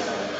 Amen.